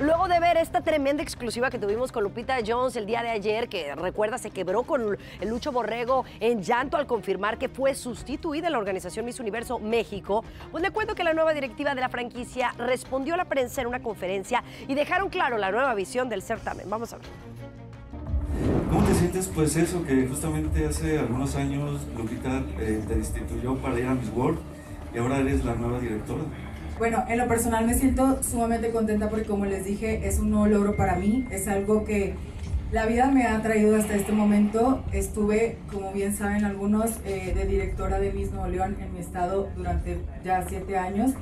Luego de ver esta tremenda exclusiva que tuvimos con Lupita Jones el día de ayer, que recuerda se quebró con el Lucho Borrego en llanto al confirmar que fue sustituida en la organización Miss Universo México, pues le cuento que la nueva directiva de la franquicia respondió a la prensa en una conferencia y dejaron claro la nueva visión del certamen. Vamos a ver. ¿Cómo te sientes? Pues eso, que justamente hace algunos años Lupita eh, te destituyó para ir a Miss World y ahora eres la nueva directora. Bueno, en lo personal me siento sumamente contenta porque como les dije, es un nuevo logro para mí, es algo que la vida me ha traído hasta este momento. Estuve, como bien saben algunos, eh, de directora de Miss Nuevo León en mi estado durante ya siete años.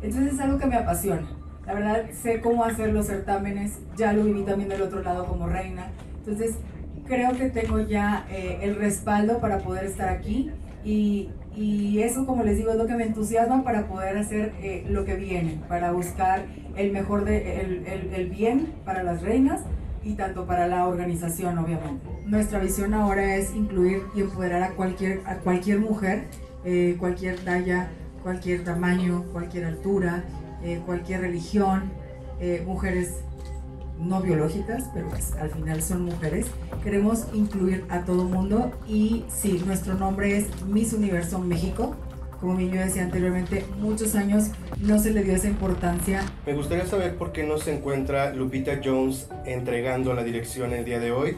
Entonces es algo que me apasiona. La verdad, sé cómo hacer los certámenes, ya lo viví también del otro lado como reina. Entonces, creo que tengo ya eh, el respaldo para poder estar aquí y, y, eso, como les digo, es lo que me entusiasma para poder hacer eh, lo que viene, para buscar el mejor, de, el, el, el, bien para las reinas y tanto para la organización, obviamente. Nuestra visión ahora es incluir y empoderar a cualquier, a cualquier mujer, eh, cualquier talla, cualquier tamaño, cualquier altura, eh, cualquier religión, eh, mujeres no biológicas, pero pues al final son mujeres. Queremos incluir a todo mundo y sí, nuestro nombre es Miss Universo México. Como bien yo decía anteriormente, muchos años no se le dio esa importancia. Me gustaría saber por qué no se encuentra Lupita Jones entregando la dirección el día de hoy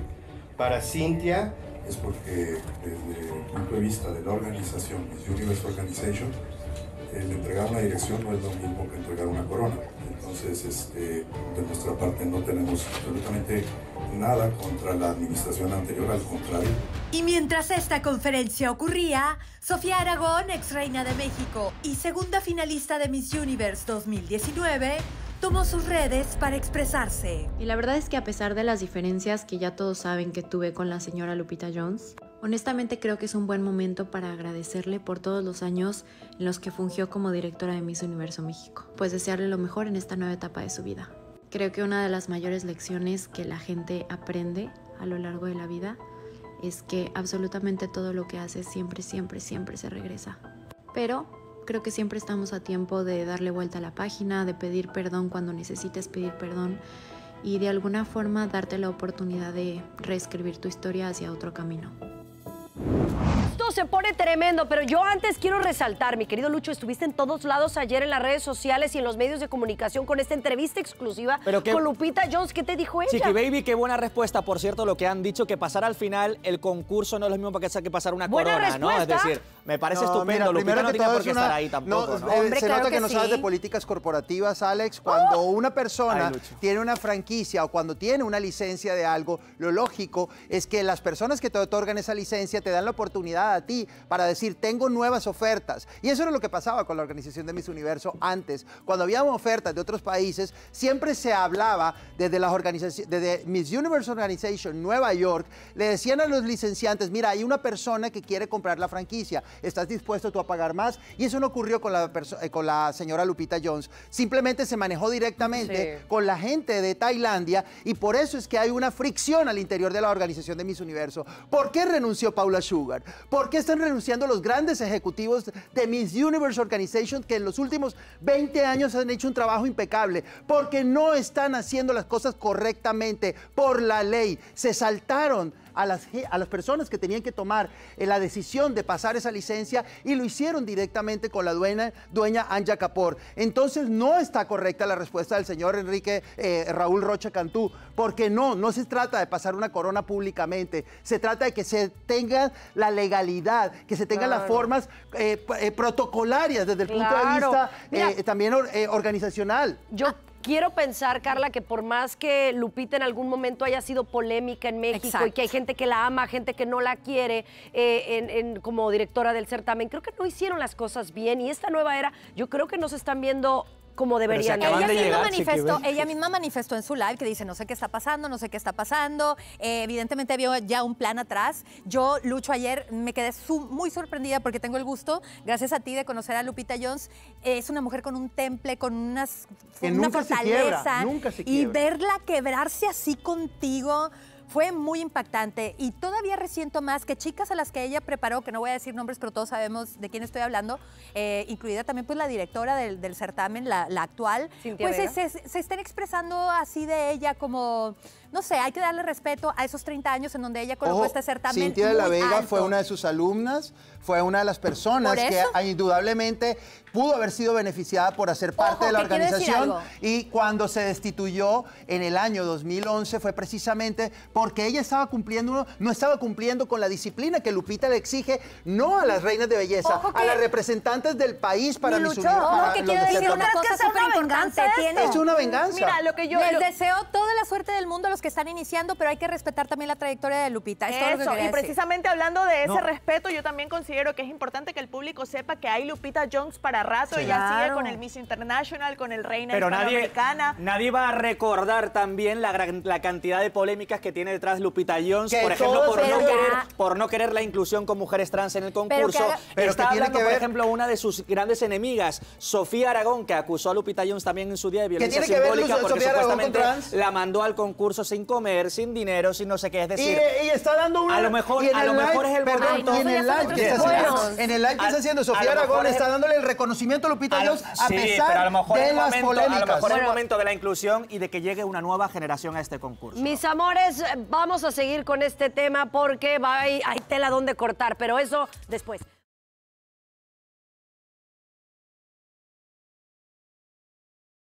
para Cintia. Es porque desde el punto de vista de la organización, Miss Universe Organization, el entregar una dirección no es lo mismo que entregar una corona. Entonces, este, de nuestra parte no tenemos absolutamente nada contra la administración anterior, al contrario. Y mientras esta conferencia ocurría, Sofía Aragón, ex reina de México y segunda finalista de Miss Universe 2019, tomó sus redes para expresarse. Y la verdad es que a pesar de las diferencias que ya todos saben que tuve con la señora Lupita Jones, honestamente creo que es un buen momento para agradecerle por todos los años en los que fungió como directora de Miss Universo México, pues desearle lo mejor en esta nueva etapa de su vida. Creo que una de las mayores lecciones que la gente aprende a lo largo de la vida es que absolutamente todo lo que hace siempre, siempre, siempre se regresa. Pero creo que siempre estamos a tiempo de darle vuelta a la página, de pedir perdón cuando necesites pedir perdón y de alguna forma darte la oportunidad de reescribir tu historia hacia otro camino. Se pone tremendo, pero yo antes quiero resaltar, mi querido Lucho, estuviste en todos lados ayer en las redes sociales y en los medios de comunicación con esta entrevista exclusiva pero qué, con Lupita Jones. ¿Qué te dijo ella? Chiqui Baby, qué buena respuesta. Por cierto, lo que han dicho, que pasar al final el concurso no es lo mismo que, que pasar una buena corona, respuesta. ¿no? Es decir, me parece no, estupendo. Mira, Lupita no que tiene por qué una... estar ahí tampoco. No, ¿no? Hombre, se claro nota que, que no sí. sabes de políticas corporativas, Alex. Cuando ¡Oh! una persona Ay, tiene una franquicia o cuando tiene una licencia de algo, lo lógico es que las personas que te otorgan esa licencia te dan la oportunidad a ti para decir, tengo nuevas ofertas. Y eso era lo que pasaba con la organización de Miss Universo antes. Cuando había ofertas de otros países, siempre se hablaba desde las organizaciones, desde Miss Universe Organization Nueva York, le decían a los licenciantes, mira, hay una persona que quiere comprar la franquicia, ¿estás dispuesto tú a pagar más? Y eso no ocurrió con la, eh, con la señora Lupita Jones. Simplemente se manejó directamente Sí. con la gente de Tailandia y por eso es que hay una fricción al interior de la organización de Miss Universo. ¿Por qué renunció Paula Sugar? ¿Por qué están renunciando los grandes ejecutivos de Miss Universe Organization que en los últimos 20 años han hecho un trabajo impecable? Porque no están haciendo las cosas correctamente por la ley. Se saltaron a las, a las personas que tenían que tomar eh, la decisión de pasar esa licencia y lo hicieron directamente con la dueña, dueña Anja Kapor. Entonces no está correcta la respuesta del señor Enrique eh, Raúl Rocha Cantú, porque no, no se trata de pasar una corona públicamente, se trata de que se tenga la legalidad, que se tengan las formas eh, protocolarias desde el punto de vista Mira. también or- organizacional. Yo quiero pensar, Carla, que por más que Lupita en algún momento haya sido polémica en México Exacto. y que hay gente que la ama, gente que no la quiere eh, en- en- como directora del certamen, creo que no hicieron las cosas bien y esta nueva era, yo creo que no se están viendo como deberían. acaban Ella de misma, llegar, manifestó, Chiqui, ella misma manifestó en su live que dice, no sé qué está pasando, no sé qué está pasando. Eh, evidentemente había ya un plan atrás. Yo, Lucho, ayer me quedé su- muy sorprendida porque tengo el gusto, gracias a ti, de conocer a Lupita Jones. Eh, es una mujer con un temple, con unas, Que una nunca se fortaleza. quiebra, nunca se Y verla quebrarse así contigo... fue muy impactante y todavía resiento más que chicas a las que ella preparó, que no voy a decir nombres, pero todos sabemos de quién estoy hablando, eh, incluida también pues la directora del, del certamen, la, la actual, Cintia pues se, se- se estén expresando así de ella como, no sé, hay que darle respeto a esos 30 años en donde ella colocó Ojo, este certamen Cintia de la Vega alto. fue una de sus alumnas, fue una de las personas ¿Por que indudablemente pudo haber sido beneficiada por hacer parte Ojo, de la organización y cuando se destituyó en el año 2011 fue precisamente porque ella estaba cumpliendo, no estaba cumpliendo con la disciplina que Lupita le exige, no a las reinas de belleza, Ojo a que- las representantes del país para Mi mis Lucho, uni- ojo para que los quiero de decir una ¿Crees que cosa súper importante. Tiene- Es una venganza. Mira, lo que yo... Les lo- deseo toda la suerte del mundo a los que están iniciando, pero hay que respetar también la trayectoria de Lupita. Es todo lo que Eso, quería y decir. precisamente hablando de ese No. respeto, yo también considero que es importante que el público sepa que hay Lupita Jones para rato. Sí. Ella sigue Claro. con el Miss International, con el Reina Pero nadie, Hispanoamericana. nadie va a recordar también la, gran- la cantidad de polémicas que tiene detrás Lupita Jones, Que por ejemplo, por no, querer, por no querer la inclusión con mujeres trans en el concurso. Pero Está que tiene hablando, que por ejemplo, una de sus grandes enemigas, Sofía Aragón, que acusó a Lupita Jones también en su día de violencia tiene que ver simbólica porque Sofía Aragón con supuestamente trans? la mandó al concurso sin comer, sin dinero, sin no sé qué. Es decir, y está dando una. a lo mejor- y en a el lo mejor live- es el perdón, momento- y en el live que está haciendo, temas. en el live que A- está haciendo a Sofía Aragón está dándole el reconocimiento a Lupita Jones a sí, pesar pero a lo mejor es de el las polémicas. A lo mejor es el momento de la inclusión y de que llegue una nueva generación a este concurso. Mis amores, vamos a seguir con este tema porque hay tela donde cortar, pero eso después.